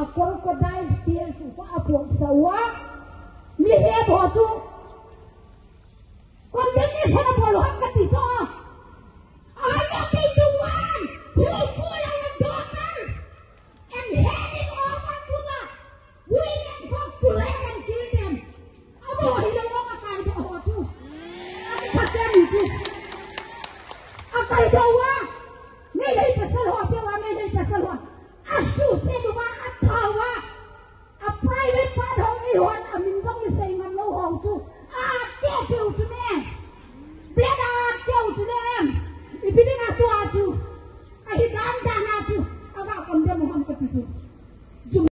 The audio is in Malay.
a steal su fa a pon sawa mi he bo chu kon ben ni sa bo lo hakka ti so I am the one who full of daughters and heading over to the for to rape and kill them. Amo hilang mo kakay sa ho chu. Ang kakay chu. private part hong i hon a min jong i sei man lo hong chu a te keu chu ne bleda keu chu ne i piding a tu a